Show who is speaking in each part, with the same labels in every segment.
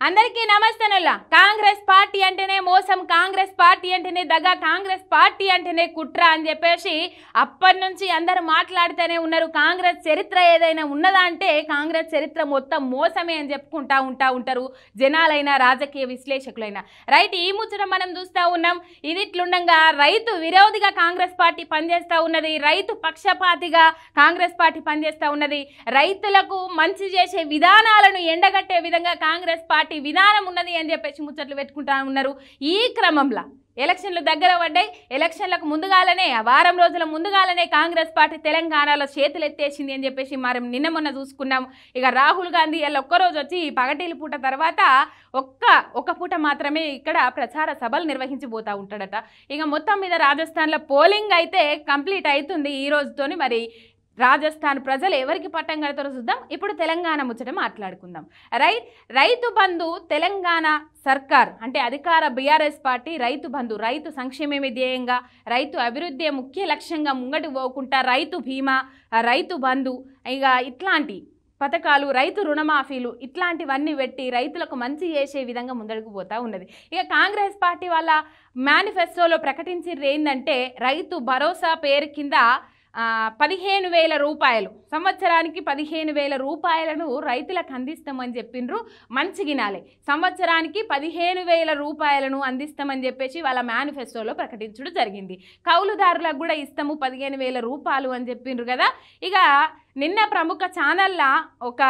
Speaker 1: అందరికీ నమస్తేనుల్లా కాంగ్రెస్ పార్టీ అంటేనే మోసం కాంగ్రెస్ పార్టీ అంటేనే దగ్గ కాంగ్రెస్ పార్టీ అంటేనే కుట్ర అని చెప్పేసి అప్పటి నుంచి అందరూ మాట్లాడుతూనే ఉన్నారు. కాంగ్రెస్ చరిత్ర ఏదైనా ఉన్నదా అంటే కాంగ్రెస్ చరిత్ర మొత్తం మోసమే అని చెప్పుకుంటా ఉంటా ఉంటారు జనాలైనా రాజకీయ విశ్లేషకులైనా. రైట్ ఈ ముచ్చట మనం చూస్తూ ఉన్నాం. ఇది ఇట్లుండగా రైతు విరోధిగా కాంగ్రెస్ పార్టీ పనిచేస్తూ ఉన్నది. రైతు పక్షపాతిగా కాంగ్రెస్ పార్టీ పనిచేస్తూ ఉన్నది. రైతులకు మంచి చేసే విధానాలను ఎండగట్టే విధంగా కాంగ్రెస్ పార్టీ పార్టీ విధానం ఉన్నది అని చెప్పేసి ముచ్చట్లు పెట్టుకుంటా ఉన్నారు. ఈ క్రమంలో ఎలక్షన్లు దగ్గర పడ్డాయి. ఎలక్షన్లకు ముందుగాలనే వారం రోజుల ముందుగాలనే కాంగ్రెస్ పార్టీ తెలంగాణలో చేతులు ఎత్తేసింది అని చెప్పేసి మనం నిన్న మొన్న చూసుకున్నాం. ఇక రాహుల్ గాంధీ ఇలా ఒక్కరోజు వచ్చి ఈ పూట తర్వాత ఒక్క ఒక పూట మాత్రమే ఇక్కడ ప్రచార సభలు నిర్వహించిపోతూ ఉంటాడట. ఇక మొత్తం మీద రాజస్థాన్లో పోలింగ్ అయితే కంప్లీట్ అవుతుంది ఈ రోజుతోని మరి. రాజస్థాన్ ప్రజలు ఎవరికి పట్టం కడతారో చూద్దాం. ఇప్పుడు తెలంగాణ ముచ్చట మాట్లాడుకుందాం. రైట్ రైతు బంధు తెలంగాణ సర్కార్ అంటే అధికార బీఆర్ఎస్ పార్టీ రైతు బంధు రైతు సంక్షేమమే ధ్యేయంగా రైతు అభివృద్ధి ముఖ్య లక్ష్యంగా ముంగటి పోకుండా రైతు బీమా రైతు బంధు ఇక ఇట్లాంటి పథకాలు రైతు రుణమాఫీలు ఇట్లాంటివన్నీ పెట్టి రైతులకు మంచి చేసే విధంగా ముందడుగు పోతూ ఉన్నది. ఇక కాంగ్రెస్ పార్టీ వాళ్ళ మేనిఫెస్టోలో ప్రకటించింది ఏంటంటే రైతు భరోసా పేరు కింద పదిహేను వేల రూపాయలు. సంవత్సరానికి పదిహేను వేల రూపాయలను రైతులకు అందిస్తామని చెప్పిండ్రు మంచి గినాలే. సంవత్సరానికి పదిహేను వేల రూపాయలను అందిస్తామని చెప్పేసి వాళ్ళ మేనిఫెస్టోలో ప్రకటించడం జరిగింది. కౌలుదారులకు కూడా ఇస్తాము పదిహేను వేల రూపాయలు అని చెప్పిండ్రు కదా. ఇక నిన్న ప్రముఖ ఛానల్లా ఒక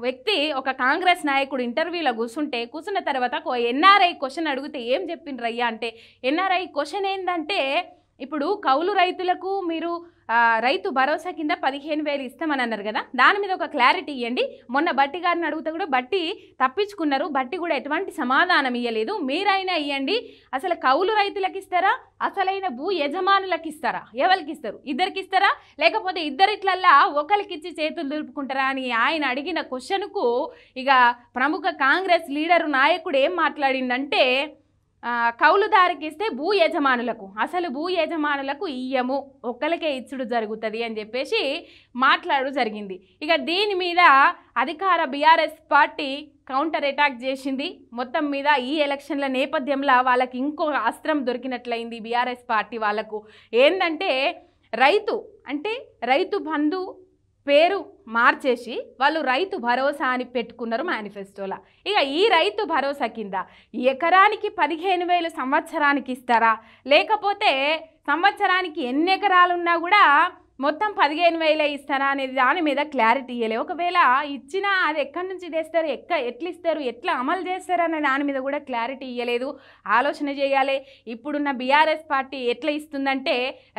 Speaker 1: వ్యక్తి ఒక కాంగ్రెస్ నాయకుడు ఇంటర్వ్యూలో కూర్చుంటే కూర్చున్న తర్వాత ఎన్ఆర్ఐ క్వశ్చన్ అడిగితే ఏం చెప్పిండ్రు అయ్యా అంటే ఎన్ఆర్ఐ క్వశ్చన్ ఏంటంటే ఇప్పుడు కౌలు రైతులకు మీరు రైతు భరోసా కింద పదిహేను వేలు ఇస్తామని అన్నారు కదా దాని మీద ఒక క్లారిటీ ఇవ్వండి మొన్న బట్టి గారిని అడిగితే కూడా బట్టి తప్పించుకున్నారు బట్టి కూడా ఎటువంటి సమాధానం ఇవ్వలేదు మీరైనా ఇవ్వండి అసలు కౌలు రైతులకు ఇస్తారా? అసలైన భూ యజమానులకు ఇస్తారా? ఎవరికి ఇస్తారు? ఇద్దరికి ఇస్తారా? లేకపోతే ఇద్దరిట్లల్లా ఒకరికి ఇచ్చి చేతులు దులుపుకుంటారా అని ఆయన అడిగిన క్వశ్చన్కు ఇక ప్రముఖ కాంగ్రెస్ లీడరు నాయకుడు ఏం మాట్లాడిందంటే కౌలుదారికి ఇస్తే భూ యజమానులకు అసలు భూ యజమానులకు ఇయ్యము ఒక్కరికే ఇచ్చుడు జరుగుతుంది అని చెప్పేసి మాట్లాడు జరిగింది. ఇక దీని మీద అధికార బీఆర్ఎస్ పార్టీ కౌంటర్ అటాక్ చేసింది. మొత్తం మీద ఈ ఎలక్షన్ల నేపథ్యంలో వాళ్ళకి ఇంకో అస్త్రం దొరికినట్లయింది బీఆర్ఎస్ పార్టీ వాళ్ళకు. ఏంటంటే రైతు అంటే రైతు బంధు పేరు మార్చేసి వాళ్ళు రైతు భరోసా అని పెట్టుకున్నారు మేనిఫెస్టోలా. ఇక ఈ రైతు భరోసా కింద ఎకరానికి పదిహేను వేలు సంవత్సరానికి ఇస్తారా? లేకపోతే సంవత్సరానికి ఎన్ని ఎకరాలున్నా కూడా మొత్తం పదిహేను వేలే ఇస్తారా అనేది దాని మీద క్లారిటీ ఇవ్వలే ఒకవేళ ఇచ్చినా అది ఎక్కడి నుంచి తెస్తారు ఎక్క ఎట్లా ఇస్తారు ఎట్లా అమలు చేస్తారు అనే దాని మీద కూడా క్లారిటీ ఇవ్వలేదు ఆలోచన చేయాలి. ఇప్పుడున్న బీఆర్ఎస్ పార్టీ ఎట్లా ఇస్తుందంటే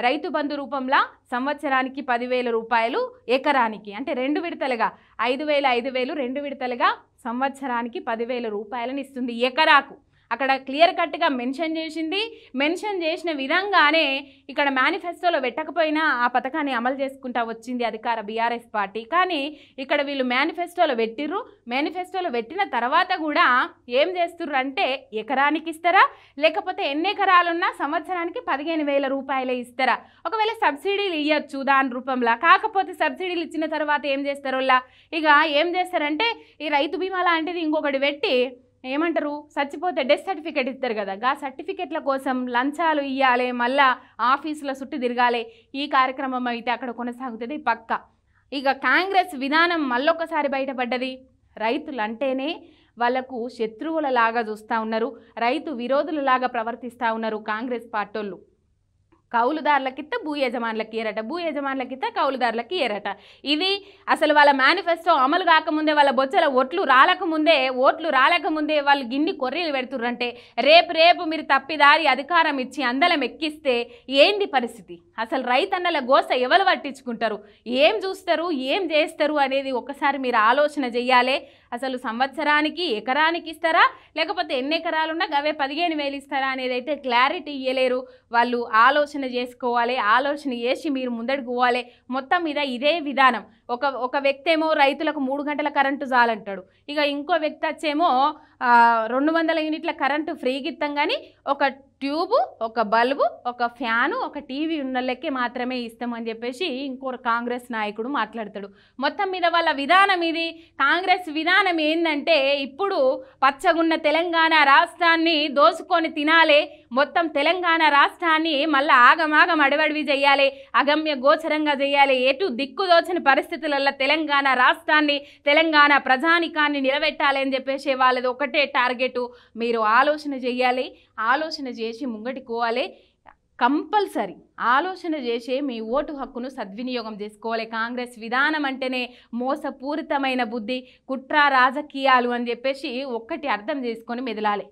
Speaker 1: రైతు బంధు రూపంలో సంవత్సరానికి పదివేల రూపాయలు ఎకరానికి అంటే రెండు విడతలుగా ఐదు వేల ఐదు వేలు రెండు విడతలుగా సంవత్సరానికి పదివేల రూపాయలను ఇస్తుంది ఎకరాకు. అక్కడ క్లియర్ కట్గా మెన్షన్ చేసింది. మెన్షన్ చేసిన విధంగానే ఇక్కడ మేనిఫెస్టోలో పెట్టకపోయినా ఆ పథకాన్ని అమలు చేసుకుంటా వచ్చింది అధికార బీఆర్ఎస్ పార్టీ. కానీ ఇక్కడ వీళ్ళు మేనిఫెస్టోలో పెట్టిర్రు. మేనిఫెస్టోలో పెట్టిన తర్వాత కూడా ఏం చేస్తుర్రు అంటే ఎకరానికి ఇస్తారా? లేకపోతే ఎన్ని ఎకరాలున్నా సంవత్సరానికి పదిహేను వేల రూపాయలే ఇస్తారా? ఒకవేళ సబ్సిడీలు ఇవ్వచ్చు దాని రూపంలో. కాకపోతే సబ్సిడీలు ఇచ్చిన తర్వాత ఏం చేస్తారు ఇక ఏం చేస్తారంటే ఈ రైతు బీమా లాంటిది ఇంకొకటి పెట్టి ఏమంటారు? చచ్చిపోతే డెత్ సర్టిఫికేట్ ఇస్తారు కదా. గా సర్టిఫికేట్ల కోసం లంచాలు ఇవ్వాలి మళ్ళా ఆఫీసుల చుట్టూ తిరగాలి. ఈ కార్యక్రమం అయితే అక్కడ కొనసాగుతుంది పక్క. ఇక కాంగ్రెస్ విధానం మళ్ళొకసారి బయటపడ్డది. రైతులు అంటేనే వాళ్ళకు శత్రువులలాగా చూస్తూ ఉన్నారు. రైతు విరోధులలాగా ప్రవర్తిస్తూ ఉన్నారు కాంగ్రెస్ పార్టీ కౌలుదారులకిత్త భూ యజమానులకి ఏరట భూ యజమానులకిత్త కౌలుదారులకి ఏరట ఇది అసలు వాళ్ళ మేనిఫెస్టో అమలు కాకముందే వాళ్ళ బొచ్చల ఓట్లు రాలకముందే ఓట్లు రాలకముందే వాళ్ళు గిన్ని కొర్రీలు పెడుతుర్రంటే రేపు రేపు మీరు తప్పిదారి అధికారం ఇచ్చి అందలం ఎక్కిస్తే ఏంది పరిస్థితి? అసలు రైతన్నల గోస ఎవరు పట్టించుకుంటారు? ఏం చూస్తారు? ఏం చేస్తారు? అనేది ఒకసారి మీరు ఆలోచన చెయ్యాలి. అసలు సంవత్సరానికి ఎకరానికి ఇస్తారా? లేకపోతే ఎన్ని ఎకరాలున్నా అవే పదిహేను వేలు ఇస్తారా అనేది అయితే క్లారిటీ ఇవ్వలేరు వాళ్ళు ఆలోచన చేసుకోవాలి. ఆలోచన చేసి మీరు ముందడుగు పోవాలి. మొత్తం మీద ఇదే విధానం. ఒక ఒక వ్యక్తి ఏమో రైతులకు మూడు గంటల కరెంటు చాలంటాడు ఇక ఇంకో వ్యక్తి వచ్చేమో రెండు వందల యూనిట్ల కరెంటు ఫ్రీకి ఇస్తాం కానీ ఒక ట్యూబు ఒక బల్బు ఒక ఫ్యాను ఒక టీవీ ఉన్నలకే మాత్రమే ఇస్తామని చెప్పేసి ఇంకో కాంగ్రెస్ నాయకుడు మాట్లాడతాడు. మొత్తం మీద వాళ్ళ విధానం ఇది. కాంగ్రెస్ విధానం ఏంటంటే ఇప్పుడు పచ్చగున్న తెలంగాణ రాష్ట్రాన్ని దోసుకొని తినాలి మొత్తం తెలంగాణ రాష్ట్రాన్ని మళ్ళీ ఆగమాగం అడవడివి చేయాలి అగమ్య గోచరంగా చేయాలి ఎటు దిక్కు దోచని పరిస్థితులలో తెలంగాణ రాష్ట్రాన్ని తెలంగాణ ప్రజానికాన్ని నిలబెట్టాలి అని చెప్పేసి వాళ్ళది ఒకటి టార్గెట్. మీరు ఆలోచన చేయాలి. ఆలోచన చేసి ముంగటికోవాలి కంపల్సరీ ఆలోచన చేసే మీ ఓటు హక్కును సద్వినియోగం చేసుకోవాలి. కాంగ్రెస్ విధానం అంటేనే మోసపూరితమైన బుద్ధి కుట్ర రాజకీయాలు అని చెప్పేసి ఒక్కటి అర్థం చేసుకొని మెదలాలి.